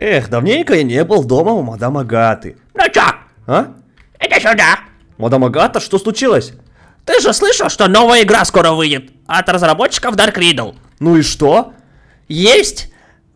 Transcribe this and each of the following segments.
Эх, давненько я не был дома у мадам Агаты. Ну чё, А? иди сюда. Мадам Агата, что случилось? Ты же слышал, что новая игра скоро выйдет от разработчиков Dark Riddle? Ну и что? Есть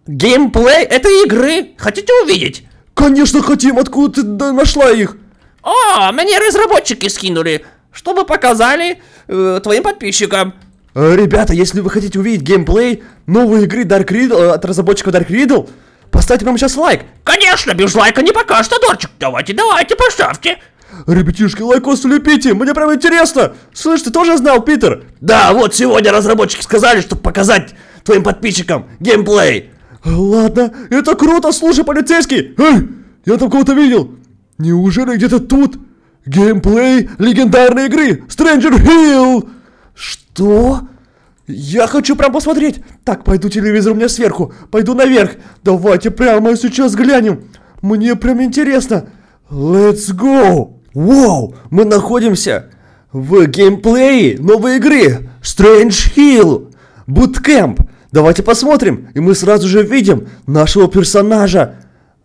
геймплей этой игры. Хотите увидеть? Конечно хотим, откуда ты нашла их? О, мне разработчики скинули, чтобы показали э, твоим подписчикам. Э, Ребята, если вы хотите увидеть геймплей новой игры Dark Riddle э, от разработчика Dark Riddle, поставьте нам сейчас лайк. Конечно, без лайка не покажет, Дорчик. Давайте, давайте, поставьте. Ребятишки, лайкос лепите, мне прям интересно. Слышь, ты тоже знал, Питер? Да, вот сегодня разработчики сказали, чтобы показать твоим подписчикам геймплей. Ладно, это круто, слушай, полицейский. Эй, я там кого-то видел. Неужели где-то тут геймплей легендарной игры Strange Hill? Что? Я хочу прям посмотреть. Так, пойду телевизор у меня сверху. Пойду наверх. Давайте прямо сейчас глянем. Мне прям интересно. Let's go. Вау, мы находимся в геймплее новой игры Strange Hill Bootcamp. Давайте посмотрим, и мы сразу же видим нашего персонажа,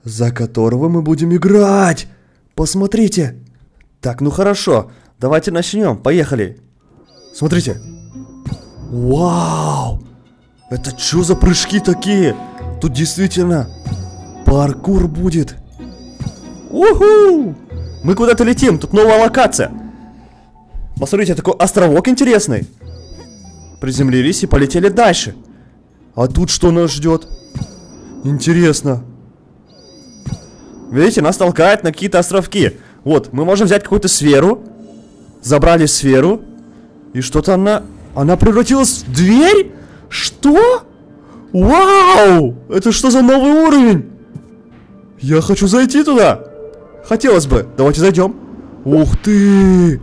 за которого мы будем играть. Посмотрите. Так, ну хорошо, давайте начнем, поехали. Смотрите. Вау! Это что за прыжки такие? Тут действительно паркур будет. Уху! Мы куда-то летим, тут новая локация. Посмотрите, такой островок интересный. Приземлились и полетели дальше. А тут что нас ждет? Интересно. Видите, нас толкает на какие-то островки. Вот, мы можем взять какую-то сферу. Забрали сферу. И что-то она... Она превратилась в дверь? Что? Вау! Это что за новый уровень? Я хочу зайти туда. Хотелось бы. Давайте зайдем. Ух ты!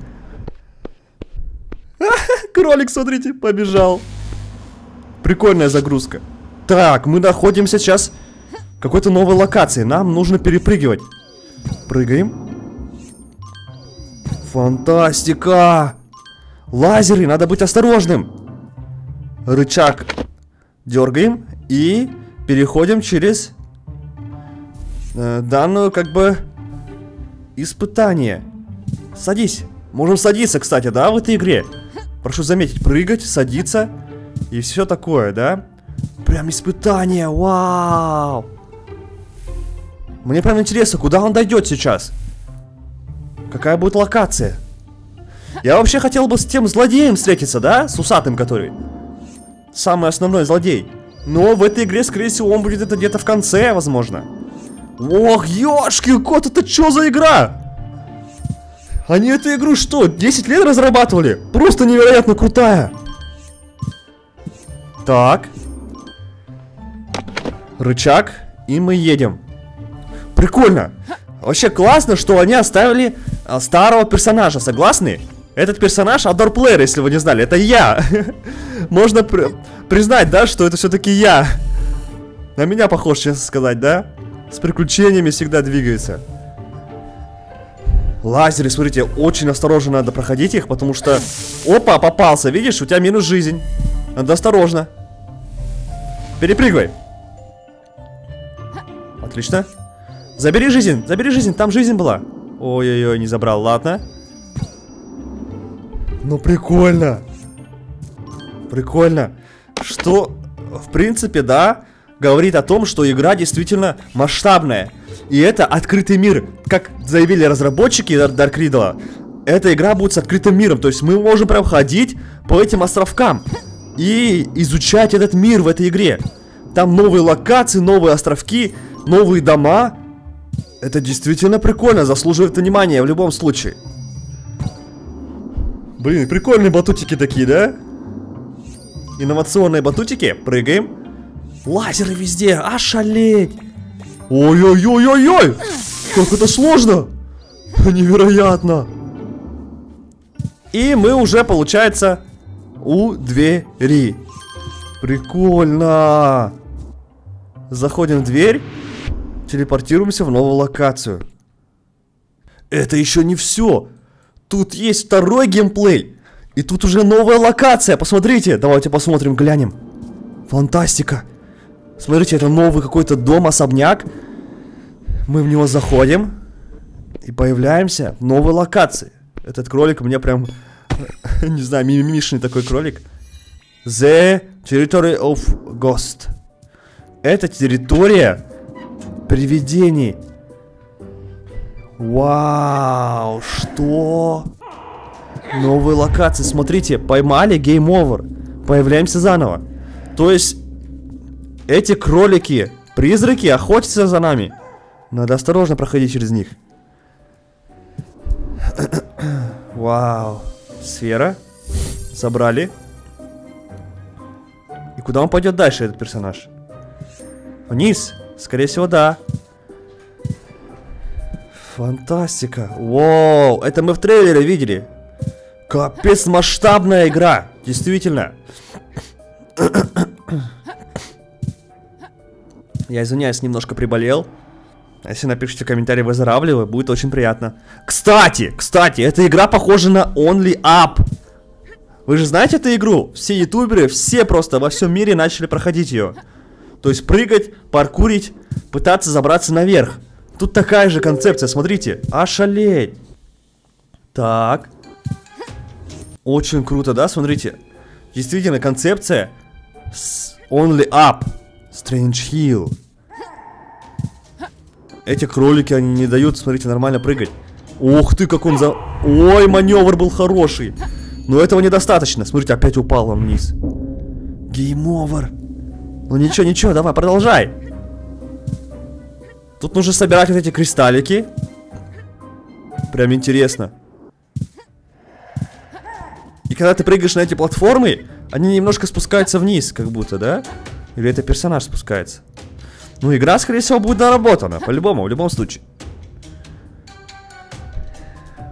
Кролик, смотрите, побежал. Прикольная загрузка. Так, мы находимся сейчас в какой-то новой локации. Нам нужно перепрыгивать. Прыгаем. Фантастика! Лазеры, надо быть осторожным. Рычаг дергаем и переходим через э, данную как бы испытание. Садись. Можем садиться, кстати, да, в этой игре. Прошу заметить, прыгать, садиться и все такое, да? Прям испытание, вау! Мне прям интересно, куда он дойдет сейчас? Какая будет локация? Я вообще хотел бы с тем злодеем встретиться, да? С усатым, который. Самый основной злодей. Но в этой игре, скорее всего, он будет это где-то в конце, возможно. Ох, ёшки, кот, это что за игра? Они эту игру что, 10 лет разрабатывали? Просто невероятно крутая. Так. Рычаг, и мы едем. Прикольно. Вообще классно, что они оставили а, старого персонажа, согласны? Этот персонаж Outdoor Player, если вы не знали, это я. Можно при признать, да, что это все-таки я. На меня похож, честно сказать, да? С приключениями всегда двигается. Лазеры, смотрите, очень осторожно надо проходить их, потому что... Опа, попался, видишь, у тебя минус жизнь. Надо осторожно. Перепрыгивай. Отлично. Забери жизнь, забери жизнь, там жизнь была. Ой-ой-ой, не забрал, ладно. Ну, прикольно. Прикольно. Что, в принципе, да, говорит о том, что игра действительно масштабная. И это открытый мир. Как заявили разработчики Dark Riddle, эта игра будет с открытым миром. То есть мы можем прям ходить по этим островкам и изучать этот мир в этой игре. Там новые локации, новые островки, новые дома. Это действительно прикольно, заслуживает внимания в любом случае. Блин, прикольные батутики такие, да? Инновационные батутики. Прыгаем. Лазеры везде, ошалеть. Ой-ой-ой-ой-ой! Как это сложно! Невероятно! И мы уже, получается, у двери. Прикольно! Заходим в дверь, телепортируемся в новую локацию. Это еще не все. Тут есть второй геймплей. И тут уже новая локация. Посмотрите. Давайте посмотрим, глянем. Фантастика. Смотрите, это новый какой-то дом, особняк. Мы в него заходим и появляемся в новой локации. Этот кролик меня прям, не знаю, мимимишный такой кролик. The Territory of Ghost. Это территория привидений. Вау, что? Новые локации, смотрите, поймали, гейм over. Появляемся заново. То есть, эти кролики, призраки охотятся за нами. Надо осторожно проходить через них. Вау. Сфера. Забрали. И куда он пойдет дальше, этот персонаж? Вниз? Скорее всего, да. Фантастика. Вау, это мы в трейлере видели. Капец, масштабная игра. Действительно. Я извиняюсь, немножко приболел. Если напишите комментарий выздоравливаю, будет очень приятно. Кстати, кстати, эта игра похожа на Only Up. Вы же знаете эту игру? Все ютуберы, все просто во всем мире начали проходить ее. То есть прыгать, паркурить, пытаться забраться наверх. Тут такая же концепция, смотрите. Ошалеть. Так. Очень круто, да? Смотрите. Действительно, концепция Only Up. Strange Hill. Эти кролики, они не дают, смотрите, нормально прыгать. Ух ты, как он за... Ой, маневр был хороший. Но этого недостаточно. Смотрите, опять упал он вниз. Гейм овер. Ну ничего, ничего, давай, продолжай. Тут нужно собирать вот эти кристаллики. Прям интересно. И когда ты прыгаешь на эти платформы, они немножко спускаются вниз, как будто, да? Или это персонаж спускается? Ну, игра, скорее всего, будет доработана. По-любому, в любом случае.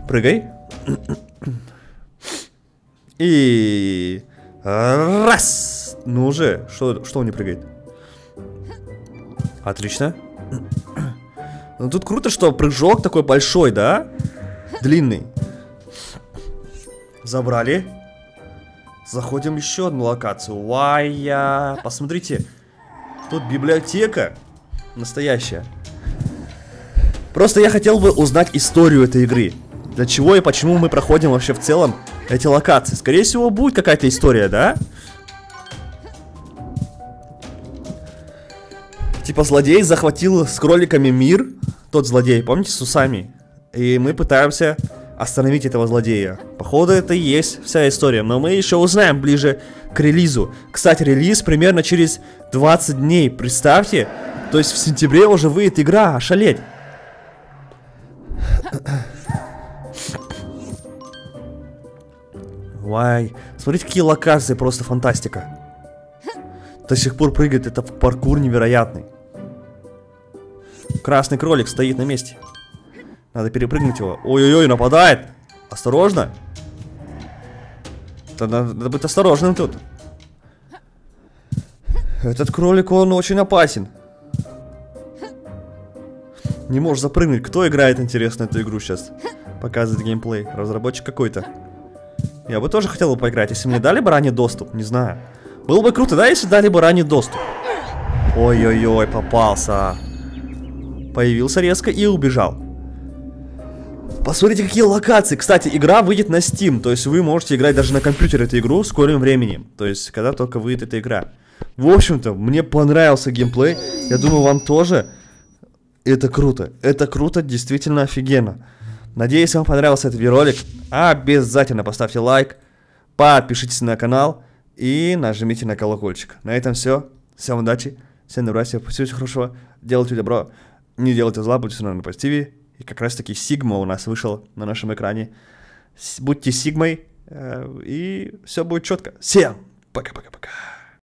Прыгай. И... Раз! Ну уже, что, что он не прыгает? Отлично. Ну тут круто, что прыжок такой большой, да? Длинный. Забрали. Заходим еще одну локацию. Вая. Посмотрите. Тут библиотека. Настоящая. Просто я хотел бы узнать историю этой игры. Для чего и почему мы проходим вообще в целом эти локации. Скорее всего, будет какая-то история, да? Типа злодей захватил с кроликами мир. Тот злодей, помните, с усами? И мы пытаемся остановить этого злодея. Походу, это и есть вся история. Но мы еще узнаем ближе к релизу. Кстати, релиз примерно через 20 дней. Представьте. То есть в сентябре уже выйдет игра. Ошалеть. Вай. Смотрите, какие локации. Просто фантастика. До сих пор прыгает. Это паркур невероятный. Красный кролик стоит на месте. Надо перепрыгнуть его. Ой-ой-ой, нападает. Осторожно. Надо, надо быть осторожным тут. Этот кролик, он очень опасен. Не можешь запрыгнуть. Кто играет, интересно, эту игру сейчас? Показывает геймплей. Разработчик какой-то. Я бы тоже хотел бы поиграть, если мне дали бы ранний доступ. Не знаю. Было бы круто, да, если дали бы ранний доступ. Ой-ой-ой, попался. Появился резко и убежал. Посмотрите, какие локации. Кстати, игра выйдет на Steam. То есть вы можете играть даже на компьютере эту игру в скором времени. То есть, когда только выйдет эта игра. В общем-то, мне понравился геймплей. Я думаю, вам тоже. Это круто. Это круто, действительно офигенно. Надеюсь, вам понравился этот видеоролик. Обязательно поставьте лайк, подпишитесь на канал и нажмите на колокольчик. На этом все. Всем удачи, всем добра, всем всего хорошего. Делайте добро, не делайте зла, будьте на позитиве. И как раз таки Сигма у нас вышел на нашем экране. Будьте Сигмой, э, и все будет четко. Всем пока-пока-пока.